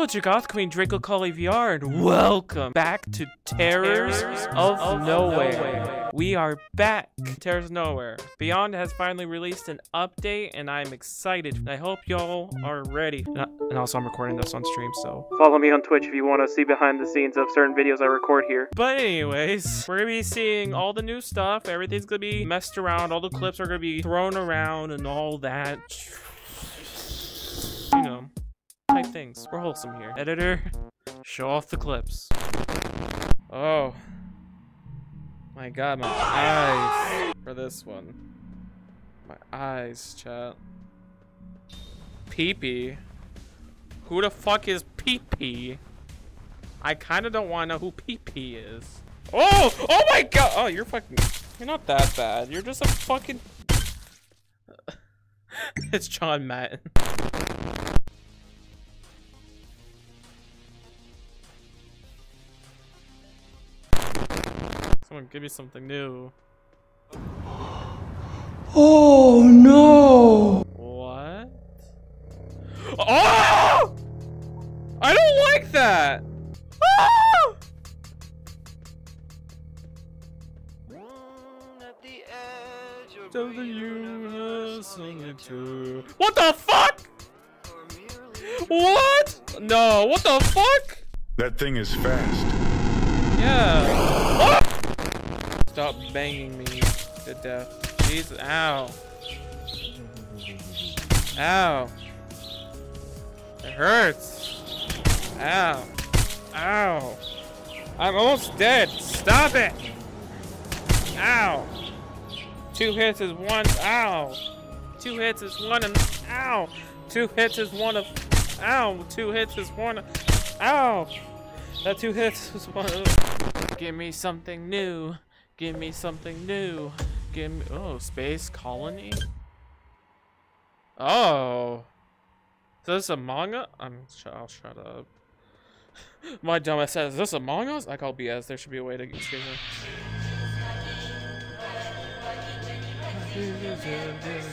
Hello, it's your Goth Queen Draco Collie VR, and welcome back to Terrors, of, of nowhere. nowhere. We are back, Terrors of Nowhere. Beyond has finally released an update, and I'm excited. I hope y'all are ready. And, and also, I'm recording this on stream, so follow me on Twitch if you want to see behind the scenes of certain videos I record here. But anyways, we're gonna be seeing all the new stuff. Everything's gonna be messed around. All the clips are gonna be thrown around and all that. You know type things. We're wholesome here. Editor, show off the clips. Oh. My god, my eyes for this one. My eyes, chat. Peepee. Who the fuck is Peepee? I kind of don't want to know who Peepee is. Oh! Oh my god! Oh, you're fucking... You're not that bad. You're just a fucking... it's John Madden. Someone give me something new. Oh no! What? Oh! I don't like that! Ah! What the fuck? What? No, what the fuck? That thing is fast. Yeah. Stop banging me to death. Jesus, ow. Ow. It hurts. Ow. Ow. I'm almost dead. Stop it. Ow. Two hits is one. Ow. Two hits is one and ow. Two hits is one of. Ow. Two hits is one. Ow. That two hits is one. Of, give me something new. Give me something new. Give me, oh, space colony? Oh. Is this Among Us? I'm, I'll shut up. My dumbass says, is this Among Us? I call BS. There should be a way to escape it.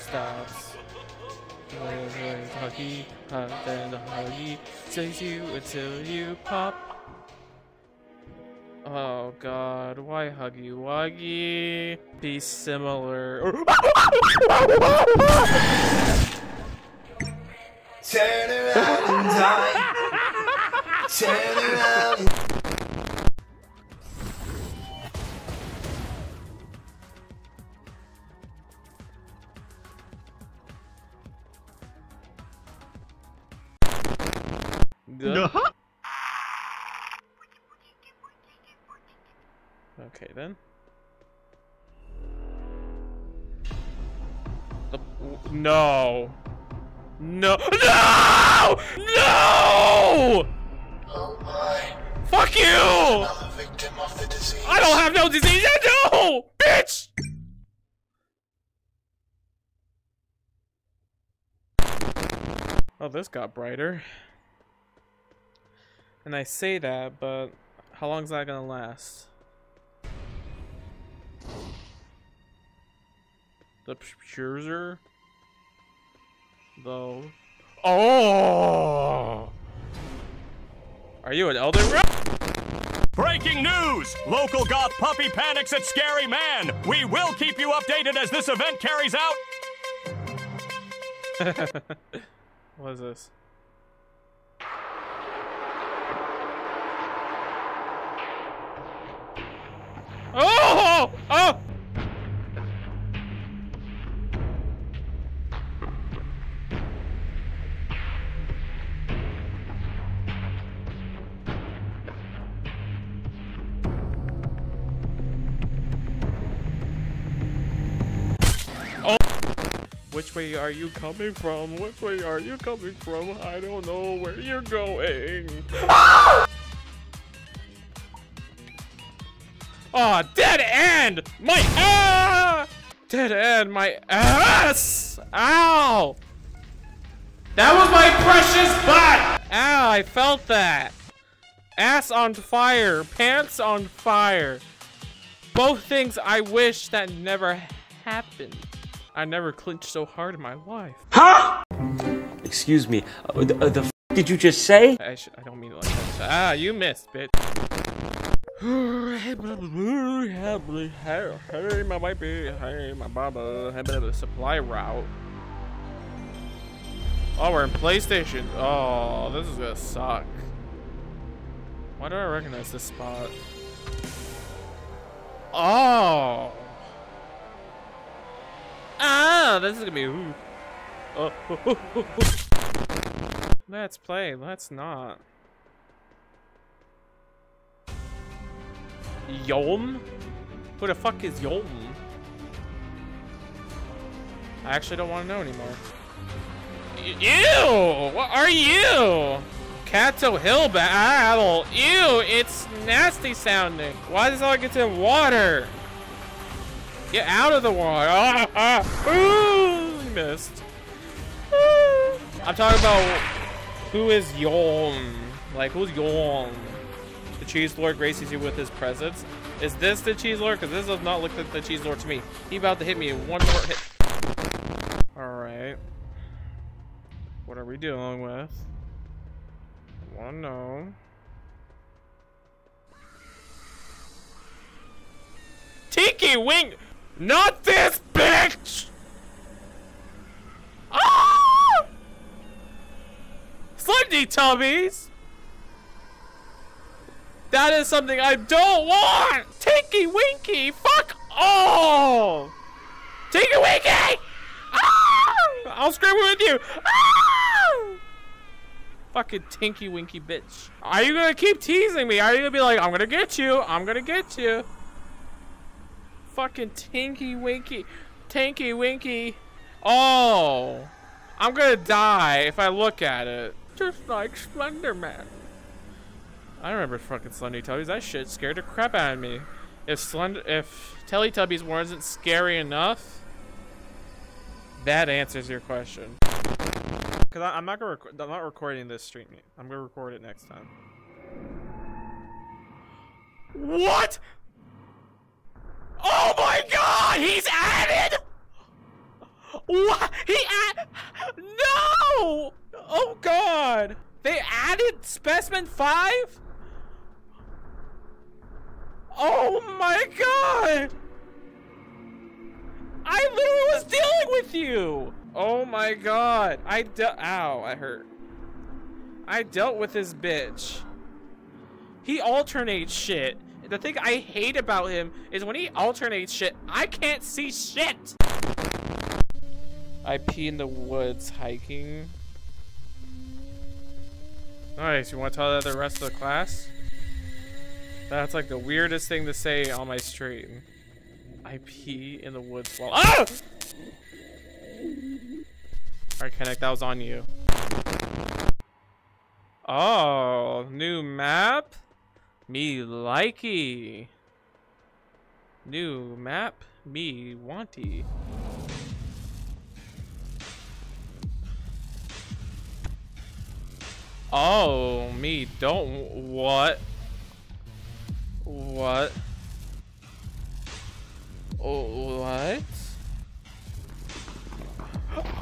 Stops. Huggy, the huggy you until you pop. Oh god, why Huggy Wuggy? Be similar. Turn around and die. Turn around. Good. Okay then. The, no. No. No! No! Oh my. Fuck you! I don't have no disease. No! Bitch! Oh, this got brighter. And I say that, but how long is that gonna last? The Scherzer? Though. Oh! Are you an elder? Breaking news! Local goth puppy panics at scary man! We will keep you updated as this event carries out! what is this? Oh! Oh! Which way are you coming from? Which way are you coming from? I don't know where you're going. Ah! Oh, dead end! My ah! Dead end, my ass! Ow! That was my precious butt! Ow, I felt that. Ass on fire, pants on fire. Both things I wish that never happened. I never clinched so hard in my life. Huh? Excuse me. Uh, the, uh, the did you just say? I, I don't mean it like that. Ah, you missed, bitch. hey, my baby. Hey, my baba. Hey, a supply route. Oh, we're in PlayStation. Oh, this is gonna suck. Why do I recognize this spot? Oh. Ah, this is gonna be. Ooh. Oh. Let's play. Let's not. Yom? Who the fuck is Yom? I actually don't want to know anymore. Ew! What are you? Kato Hill battle. Ew! It's nasty sounding. Why does it all get in water? Get out of the water. Ah, ah. Ooh, missed. Ooh. I'm talking about who is Yom? Like, who's Yom? The Cheese Lord graces you with his presence. Is this the Cheese Lord? Because this does not look like the Cheese Lord to me. He about to hit me in one more hit. Alright. What are we dealing with? To know. Tiki Wing! Not this bitch! Ah! Slendy Tubbies! That is something I don't want! Tinky Winky! Fuck all! Tinky Winky! Ah! I'll scream with you! Ah! Fucking Tinky Winky bitch. Are you gonna keep teasing me? Are you gonna be like, I'm gonna get you, I'm gonna get you? Fucking Tinky Winky. Tinky Winky. Oh! I'm gonna die if I look at it. Just like Slender Man. I remember fucking Teletubbies. That shit scared the crap out of me. If Slender, if Teletubbies wasn't scary enough, that answers your question. Cause I, am not gonna, I'm not recording this stream. I'm gonna record it next time. What? Oh my God! He's added. What? He add? No! Oh God! They added specimen five? Oh my god! I literally was dealing with you! Oh my god. I dealt- Ow, I hurt. I dealt with this bitch. He alternates shit. The thing I hate about him is when he alternates shit, I can't see shit! I pee in the woods hiking. Nice, you want to tell that the rest of the class? That's like the weirdest thing to say on my stream. I pee in the woods while- Ah! Alright, Connect, that was on you. Oh, new map? Me likey. New map? Me wanty. Oh, me don't- what? What? Oh, what?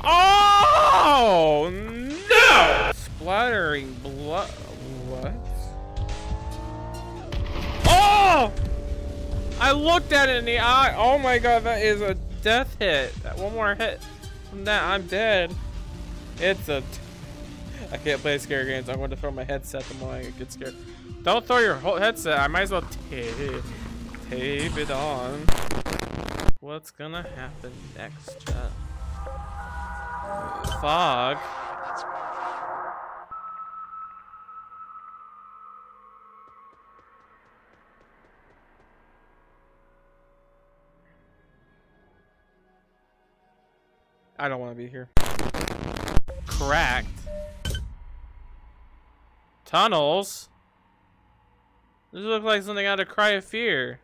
Oh, no! Splattering blood. I looked at it in the eye. Oh my god, that is a death hit. That one more hit from that, I'm dead. It's a. I can't play scary games. I'm going to throw my headset the more I get scared. Don't throw your whole headset. I might as well tape, tape it on. What's gonna happen next, chat? Fog. I don't want to be here. Cracked. Tunnels? This looks like something out of Cry of Fear.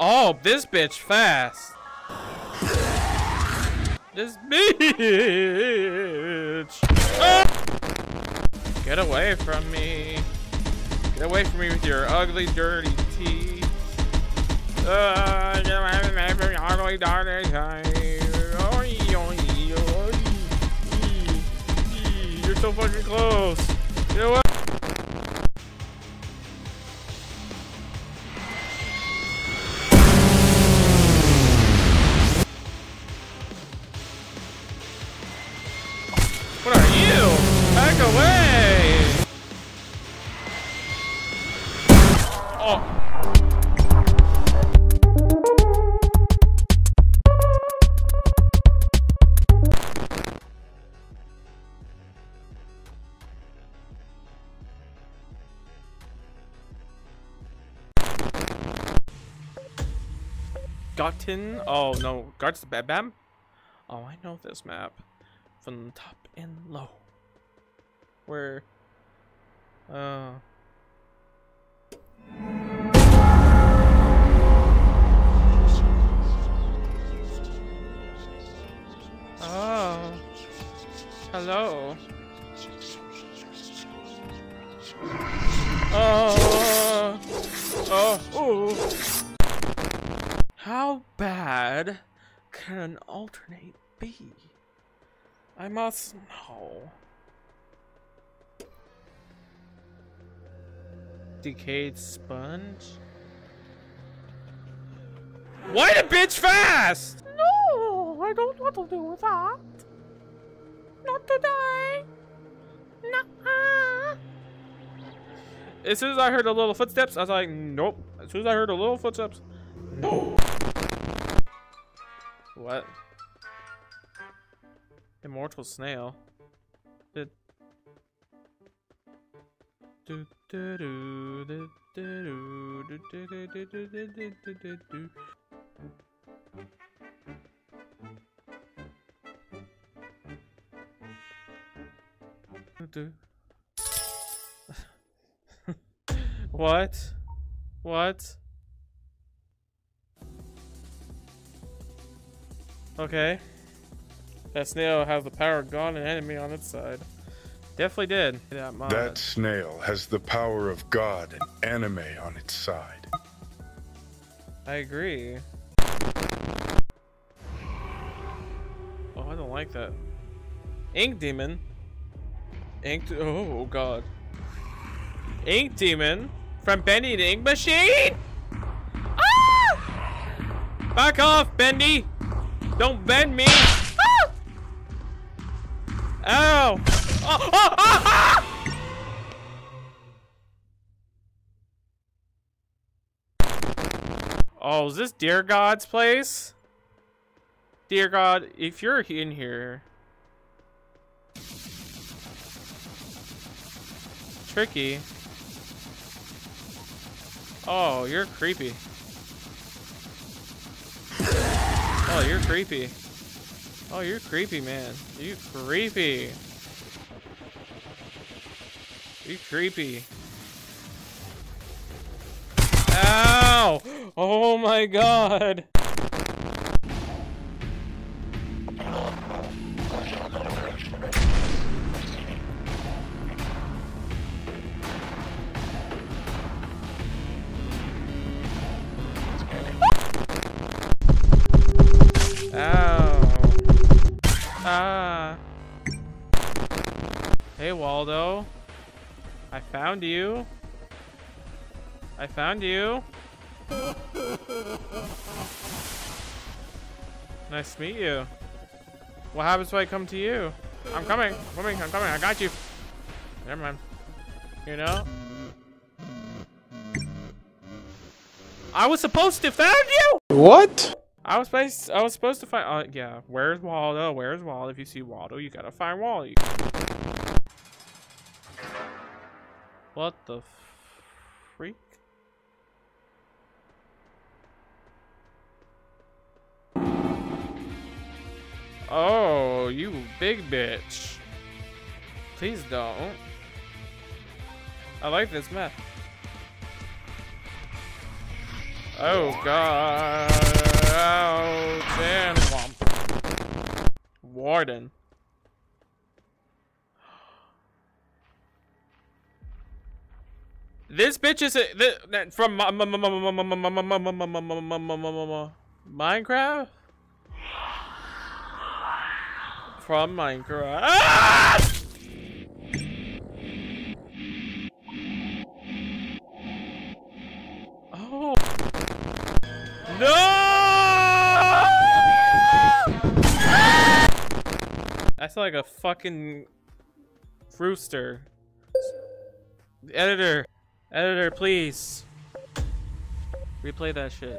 Oh, this bitch fast. This bitch. Ah! Get away from me. Get away from me with your ugly, dirty teeth. Get away from me with your ugly, dirty teeth. You're so fucking close. Get away. Oh no, guards the bam bam? Oh, I know this map from the top and low. Where? Uh. Oh. Hello. Oh. Oh. Ooh. How bad can an alternate be? I must know. Decayed sponge? Why the bitch fast? No, I don't want to do that. Not today. Nuh-uh. As soon as I heard the little footsteps, I was like, nope. As soon as I heard the little footsteps, no. What? Immortal snail. Do do do do do do do do do do do do. Do. What? What? Okay. That snail has the power of God and enemy on its side. Definitely did. That. That snail has the power of God and anime on its side. I agree. Oh, I don't like that. Ink Demon. Ink. Oh, God. Ink Demon from Bendy the Ink Machine? Ah! Back off, Bendy! Don't bend me! Ah! Ow! Oh, oh, ah! Oh, is this Dear God's place? Dear God, if you're in here... Tricky. Oh, you're creepy. Oh, you're creepy. Oh, you're creepy, man. You creepy. You creepy. Ow! Oh my god! Ah. Hey, Waldo. I found you. I found you. Nice to meet you. What happens when I come to you? I'm coming. I'm coming. I'm coming. I got you. Never mind. You know? I was supposed to found you! What? I was supposed I was supposed to find uh, yeah, where's Waldo? Where's Waldo? If you see Waldo, you gotta find Waldo. What the freak? Oh, you big bitch. Please don't. I like this map. Oh god. Oh. Womp. Warden. This bitch is a, from Minecraft? From Minecraft. Ah! Oh. No! That's like a fucking rooster. Editor, editor, please. Replay that shit.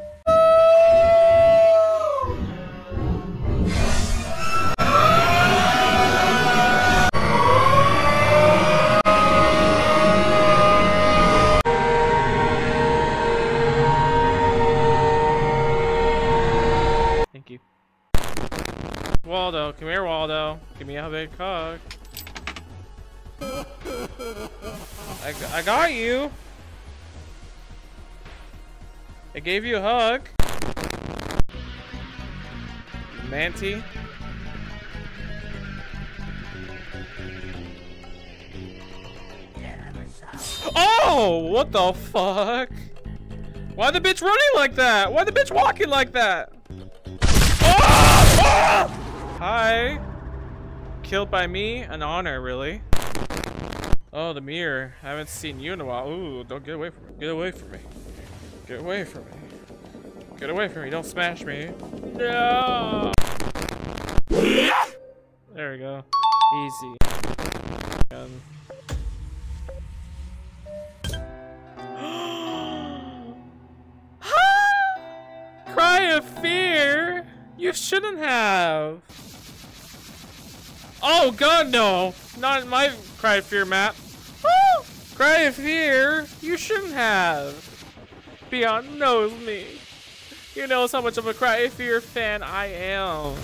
A big hug. I, I got you. I gave you a hug. Manty. Oh, what the fuck? Why the bitch running like that? Why the bitch walking like that? Oh! Oh! Hi. Killed by me? An honor, really. Oh, the mirror. I haven't seen you in a while. Ooh, don't get away from me. Get away from me. Get away from me. Get away from me. Don't smash me. No! There we go. Easy. And... Cry of fear? You shouldn't have. Oh god, no. Not in my cry of fear map. Woo! Cry of fear? You shouldn't have. Beyond knows me. You knows how much of a cry of fear fan I am.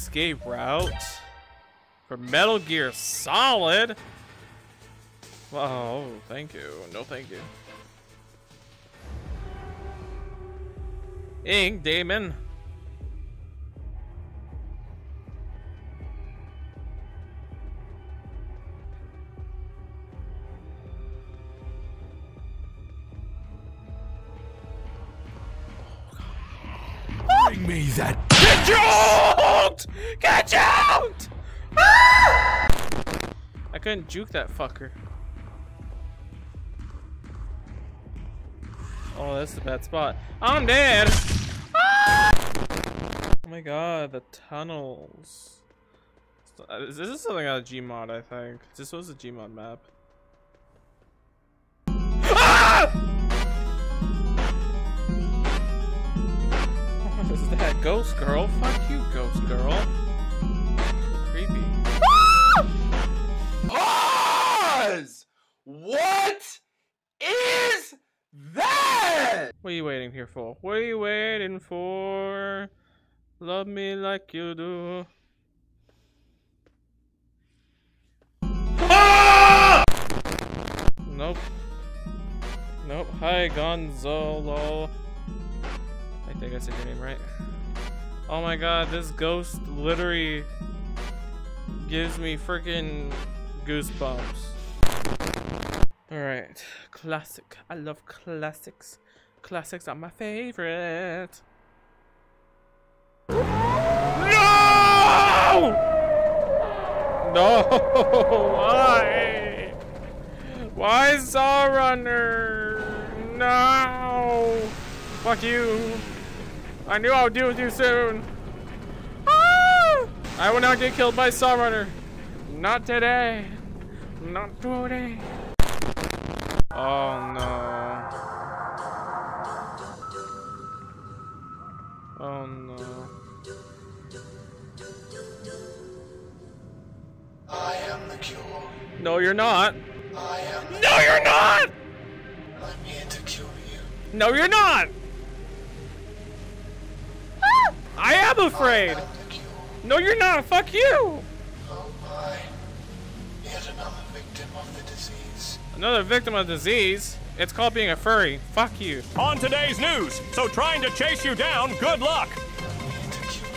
Escape route for Metal Gear Solid. Oh, thank you. No, thank you. Ink Demon. Bring me that. Get out! Get out! Ah! I couldn't juke that fucker. Oh, that's the bad spot. I'm dead. Ah! Oh my god, the tunnels. This is something out of Gmod, I think. This was a Gmod map. What is that? Ghost girl? Fuck you, ghost girl. Creepy. Pause! What is that? What are you waiting here for? What are you waiting for? Love me like you do. Ah! Nope. Nope. Hi, Gonzalo. I think I said your name right. Oh my god, this ghost literally gives me freaking goosebumps. Alright, classic. I love classics. Classics are my favorite. No! No! Why? Why Saw Runner? No! Fuck you. I knew I would deal with you soon. Ah! I will not get killed by Saw Runner. Not today. Not today. Oh no. Oh no. I am the cure. No, you're not. I am the No, you're not! I'm here to cure you. No, you're not! I am afraid! I am the cure. No, you're not! Fuck you! Oh my. Yet another victim of the disease. Another victim of disease? It's called being a furry. Fuck you. On today's news, so trying to chase you down, good luck. I'm here to cure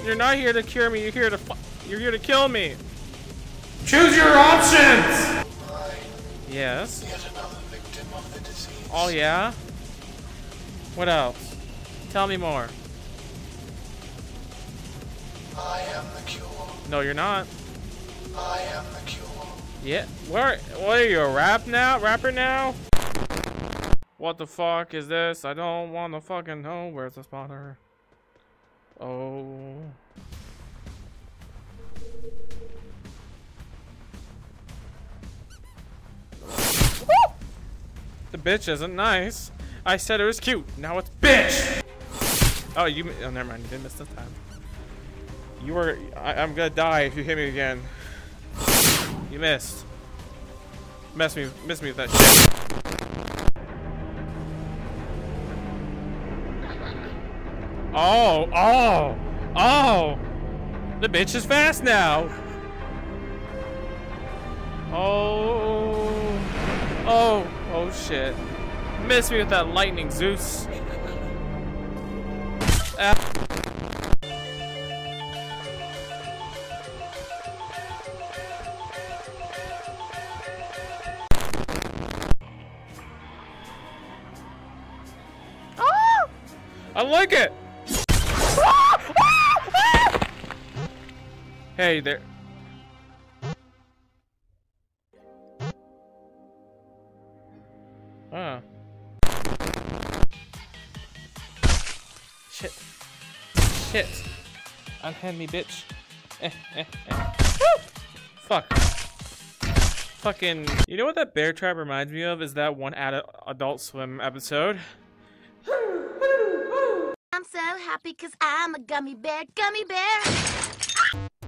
you. You're not here to cure me, you're here to fu- You're here to kill me. Choose your options! I. Yes. Yet another victim of the disease. Oh yeah? What else? Tell me more. I am the cure. No, you're not. I am the cure. Yeah. Where? What are you, a rap now? Rapper now? What the fuck is this? I don't want to fucking know. Where's the spotter? Oh. The bitch isn't nice. I said it was cute. Now it's bitch. Oh, you. Oh, never mind. You didn't miss this time. You were. I, I'm gonna die if you hit me again. You missed. Mess me, miss me with that shit. Oh, oh, oh! The bitch is fast now. Oh, oh, oh shit! Miss me with that lightning, Zeus. Ah. Like it. Hey there. Ah. Shit. Shit. Unhand me, bitch. Eh, eh, eh. Fuck. Fucking. You know what that bear trap reminds me of? Is that one ad- Adult Swim episode? because I'm a gummy bear, gummy bear.